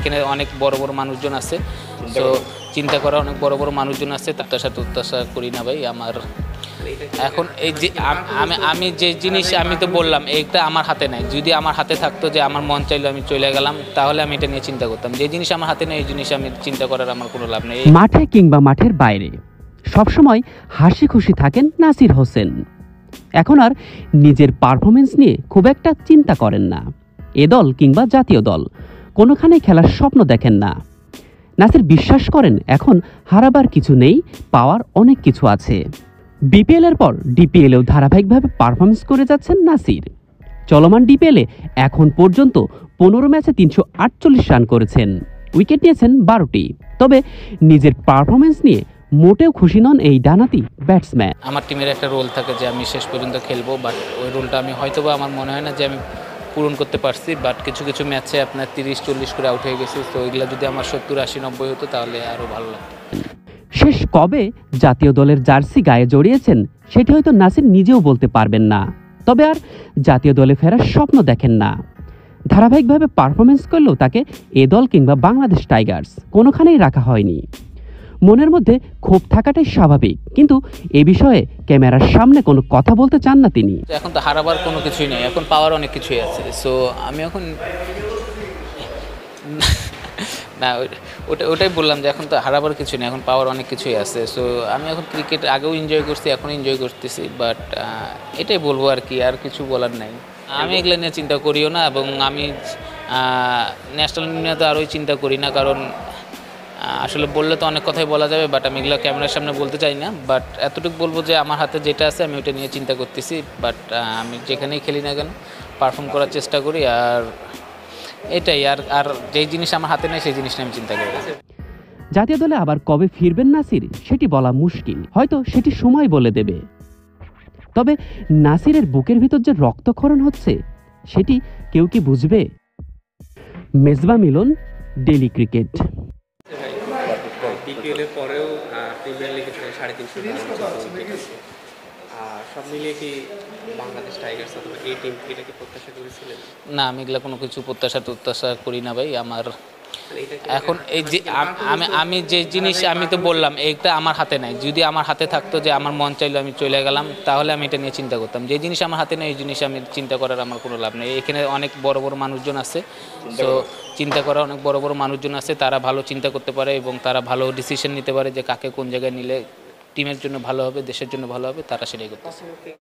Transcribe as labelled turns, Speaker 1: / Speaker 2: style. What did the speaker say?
Speaker 1: এখানে অনেক বড় বড় মানুষজন আছে। তো চিন্তা করা অনেক বড় বড় মানুষজন আছে তার সাথে অত্যাশা করি না ভাই আমার এখন এই যে আমি আমি যে জিনিস আমি তো বললাম এইটা আমার হাতে নাই। যদি আমার হাতে থাকতো যে আমার মন চাইলো আমি চলে গেলাম তাহলে আমি এটা নিয়ে চিন্তা করতাম। যে জিনিস আমার হাতে নেই এই জিনিস আমি চিন্তা করার আমার কোনো লাভ নেই।
Speaker 2: মাঠে কিংবা মাঠের বাইরে সবসময় হাসি খুশি থাকেন নাসির হোসেন। এখন আর নিজের পারফরমেন্স নিয়ে খুব একটা চিন্তা করেন না। এ দল কিংবা জাতীয় দল কোনোখানে খেলার স্বপ্ন দেখেন না। নাসির বিশ্বাস করেন, এখন হারাবার কিছু নেই, পাওয়ার অনেক কিছু আছে। বিপিএল এর পর ডিপিএলেও ধারাবাহিকভাবে পারফরমেন্স করে যাচ্ছেন নাসির। চলমান ডিপিএলে এখন পর্যন্ত পনেরো ম্যাচে তিনশো আটচল্লিশ রান করেছেন। উইকেট নিয়েছেন বারোটি। তবে নিজের পারফরমেন্স নিয়ে মোটেও খুশি নন এই ডানাতি ব্যাটসম্যান
Speaker 1: আমার টিমের একটা রোল থাকে যে আমি শেষ পর্যন্ত খেলব বাট ওই রোলটা আমি হয়তো আমার মনে হয় না যে আমি পূরণ করতে পারছি বাট কিছু কিছু ম্যাচে আপনার তিরিশ, চল্লিশ করে আউট হয়ে গেছি তো ওইগুলো যদি আমার সত্তর, আশি, নব্বই হতো তাহলে আরও ভালো লাগতো।
Speaker 2: শেষ কবে জাতীয় দলের জার্সি গায়ে জড়িয়েছেন, সেটি হয়তো নাসির নিজেও বলতে পারবেন না। তবে আর জাতীয় দলে ফেরার স্বপ্ন দেখেন না। ধারাবাহিকভাবে পারফরমেন্স করলেও তাকে এ দল কিংবা বাংলাদেশ টাইগার্স কোনোখানেই রাখা হয়নি। মনের মধ্যে ক্ষোভ থাকাটাই স্বাভাবিক। কিন্তু এ বিষয়ে ক্যামেরার সামনে কোনো কথা বলতে চান না তিনি।
Speaker 1: এখন তো হারাবার কোনো কিছুই নেই, এখন পাওয়ার অনেক কিছুই আছে। সো আমি এখন না, ওটা, ওটাই বললাম যে এখন তো হারাবার কিছু নেই, এখন পাওয়ার অনেক কিছুই আছে। সো আমি এখন ক্রিকেট আগেও এনজয় করছি এখন এনজয় করতেছি বাট এটাই বলব আর কি, আর কিছু বলার নাই। আমি এগুলো নিয়ে চিন্তা করিও না, এবং আমি ন্যাশনাল নিয়ে তো আরোই চিন্তা করি না, কারণ আসলে বললে তো অনেক কথাই বলা যাবে বাট আমি এগুলো ক্যামেরার সামনে বলতে চাই না। বাট এতটুকু বলব যে আমার হাতে যেটা আছে আমি ওটা নিয়ে চিন্তা করতেছি বাট আমি যেখানেই খেলি না কেন পারফর্ম করার চেষ্টা করি আর এটাই। আর আর যেই জিনিস আমার হাতে নেই সেই জিনিসটা আমি চিন্তা করি
Speaker 2: জাতীয় দলে আবার কবে ফিরবেন নাসির? সেটি বলা মুশকিল। হয়তো সেটি সময় বলে দেবে। তবে নাসিরের বুকের ভিতর যে রক্তক্ষরণ হচ্ছে, সেটি কেউ কি বুঝবে? মেজবা মিলন ডেলি ক্রিকেট
Speaker 3: এর পরেও প্রিমিয়ার লিগে সাড়ে তিনশো আর সব মিলিয়ে কি বাংলাদেশ টাইগার্স অথবা এই টিম এটা কি প্রত্যাশা করেছিলেন?
Speaker 1: না আমি এগুলো কোনো কিছু প্রত্যাশা প্রত্যাশা করি না ভাই। আমার এখন এই যে আমি আমি যে জিনিস আমি তো বললাম এইটা আমার হাতে নাই। যদি আমার হাতে থাকতো যে আমার মন চাইলো আমি চলে গেলাম তাহলে আমি এটা নিয়ে চিন্তা করতাম। যে জিনিস আমার হাতে নেই এই জিনিস আমি চিন্তা করার আমার কোনো লাভ নেই। এখানে অনেক বড় বড় মানুষজন আছে। তো চিন্তা করা অনেক বড় বড় মানুষজন আছে। তারা ভালো চিন্তা করতে পারে এবং তারা ভালো ডিসিশন নিতে পারে যে কাকে কোন জায়গায় নিলে টিমের জন্য ভালো হবে দেশের জন্য ভালো হবে তারা সেটাই করতে